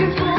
can